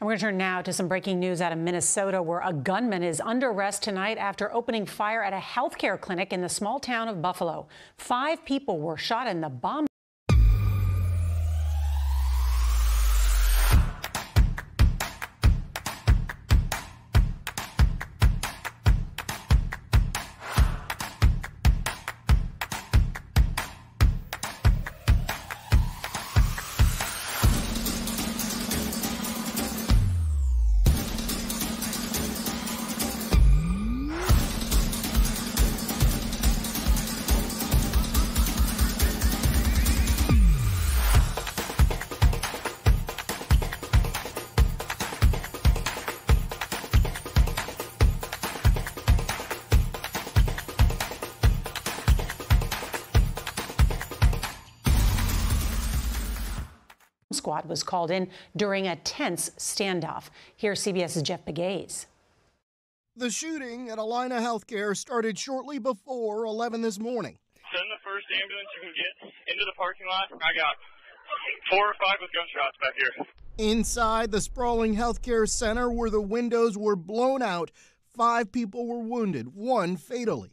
And we're going to turn now to some breaking news out of Minnesota, where a gunman is under arrest tonight after opening fire at a healthcare clinic in the small town of Buffalo. Five people were shot in the bomb. Squad was called in during a tense standoff. Here's CBS's Jeff Pegues. The shooting at Allina Healthcare started shortly before 11 this morning. Send the first ambulance you can get into the parking lot. I got four or five with gunshots back here. Inside the sprawling healthcare center where the windows were blown out, five people were wounded, one fatally.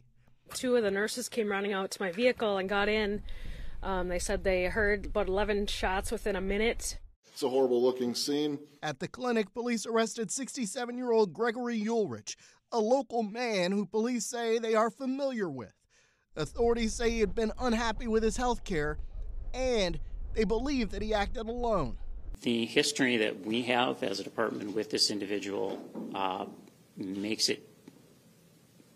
Two of the nurses came running out to my vehicle and got in. Um, they said they heard about 11 shots within a minute. It's a horrible looking scene. At the clinic, police arrested 67 year old Gregory Ulrich, a local man who police say they are familiar with. Authorities say he had been unhappy with his health care and they believe that he acted alone. The history that we have as a department with this individual uh, makes it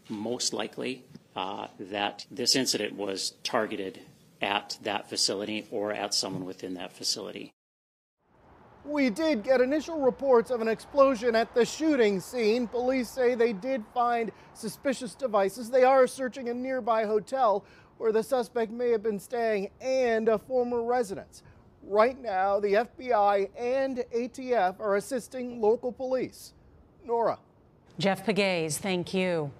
most likely uh, that this incident was targeted at that facility or at someone within that facility. We did get initial reports of an explosion at the shooting scene. Police say they did find suspicious devices. They are searching a nearby hotel where the suspect may have been staying and a former residence. Right now, the FBI and ATF are assisting local police. Nora. Jeff Pegues, thank you.